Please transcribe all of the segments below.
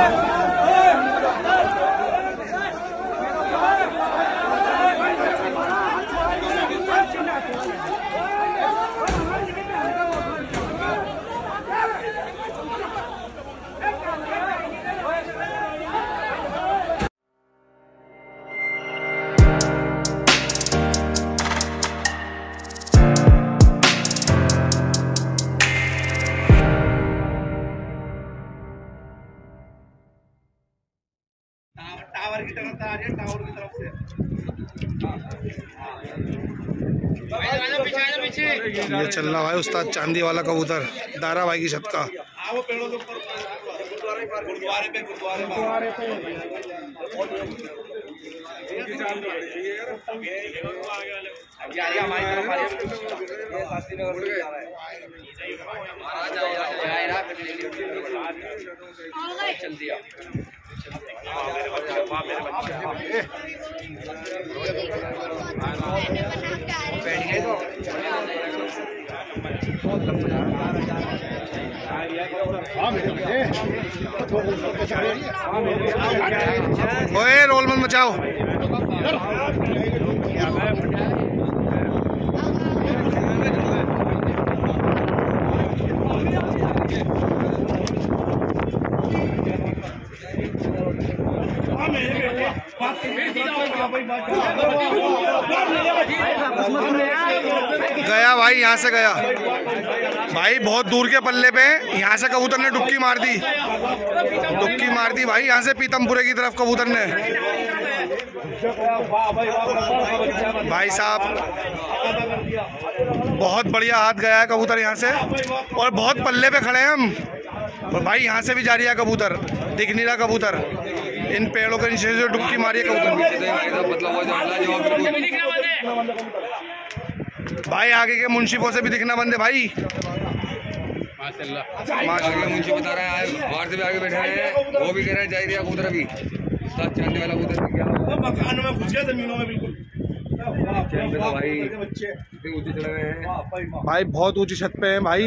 Amen. ये चल रहा भाई उस्ताद चांदी वाला कबूतर, दारा भाई की छत का। ऊपर गुरुद्वारे ओए रोल मत मचाओ गया भाई, यहाँ से गया। भाई, बहुत दूर के पल्ले पे यहाँ से कबूतर ने डुबकी मार दी। डुबकी मार दी भाई, यहाँ से पीतमपुरे की तरफ़ कबूतर ने। भाई साहब, बहुत बढ़िया हाथ गया है कबूतर यहाँ से। और बहुत पल्ले पे खड़े हैं हम। और भाई, यहाँ से भी जा रही है कबूतर। दिख नहीं रहा कबूतर। इन पेड़ों के नीचे से डुबकी मारी है कबूतर भाई आगे के मुंशिफों से भी दिखना बंदे है भाई आगे मुंशी बता रहा है बाहर से भी आगे बैठे हैं। वो भी कह रहे हैं ज़ाहिर कबूतर अभी। साथ चांदी वाला कबूतर भी क्या मकान में घुस गया जमीनों में बिल्कुल। भाई ऊँचे चढ़ रहे हैं। भाई बहुत ऊँची छत पे है भाई।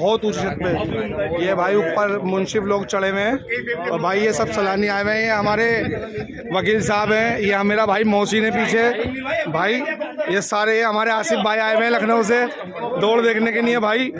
बहुत ऊँची छत पे। ये भाई ऊपर मुंशिफ लोग चढ़े हुए हैं। और भाई ये सब सलानी आए हुए हैं। ये हमारे वकील साहब हैं। ये मेरा भाई मौसी ने पीछे। भाई ये सारे ये हमारे आसिफ भाई आए हुए हैं लखनऊ से। दौड़ देखने के लिए भाई।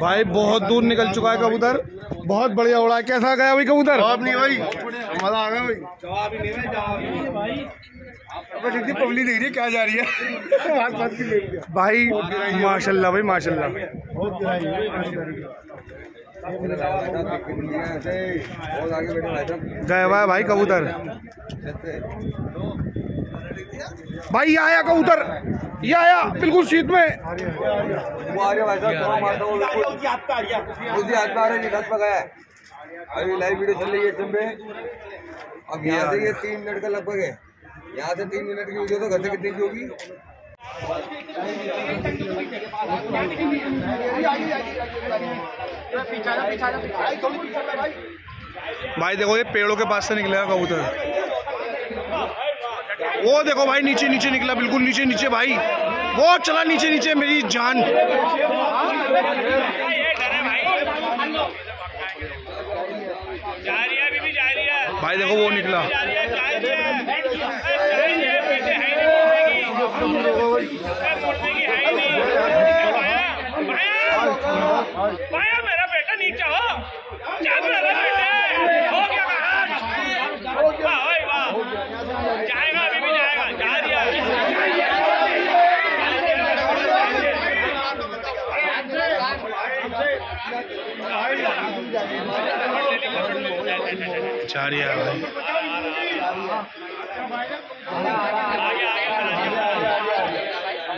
भाई बहुत दूर निकल चुका है कबूतर। बहुत बढ़िया उड़ा है। कैसा गया भाई कबूतर? नहीं भाई। मज़ा आ गया भाई। पब्लिक देख रही है, क्या जा रही है? भाई, माशाल्लाह भाई, माशाल्लाह। है आगे बैठे भाई, कबूतर। भाई, ये आया कबूतर। ये आया, बिल्कुल सीट में। अभी लाइव वीडियो चल रही है अब यहाँ से ये तीन मिनट लगभग है। यहाँ से तीन मिनट की वीडियो तो घर से कितने की होगी? भाई देखो ये पेड़ों के पास से निकलेगा कबूतर। वो देखो भाई नीचे नीचे निकला बिल्कुल नीचे नीचे भाई। वो चला नीचे नीचे मेरी जान। भाई देखो वो निकला। पाया मेरा बेटा नीचे हो क्या मेरा बेटा हो क्या कहा भाई वाह जाएगा अभी भी जाएगा जा दिया जा रही भाई।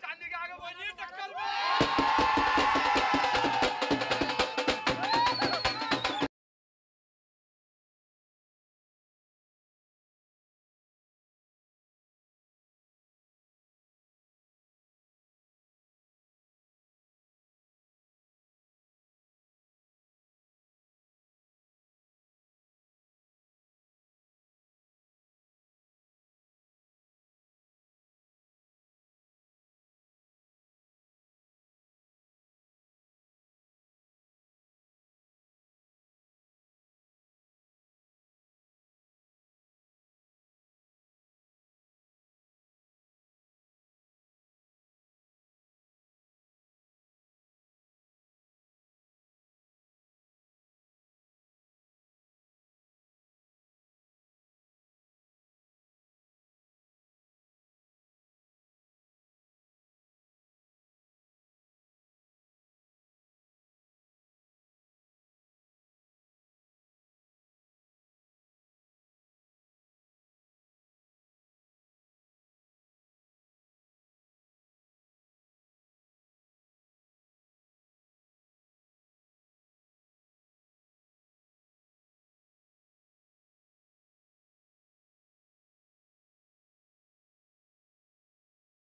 चांदी के आगे बोलिए टक्कर में।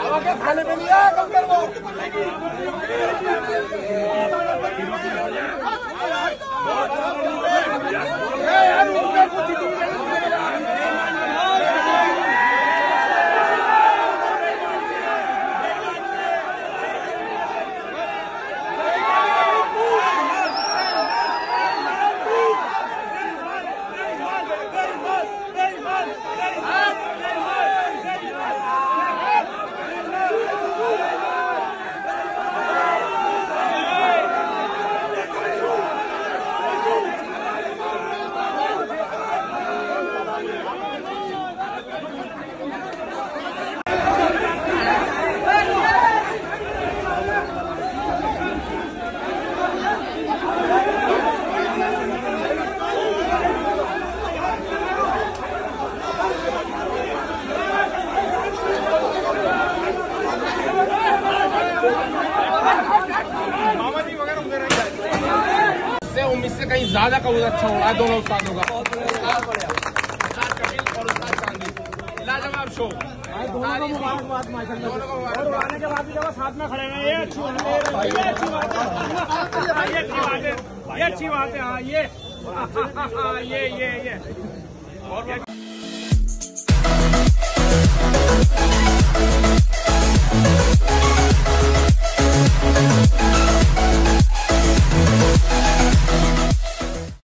আমাকে খালি বেরিয়ে এখন लिहाजा कबूतर अच्छा होगा दोनों उस्तादों का लाजवाब के बाद भी जब साथ में खड़े हैं ये अच्छी बात है ये अच्छी बात है ये ये ये ये ये और Thank.